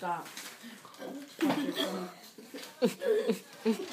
stop.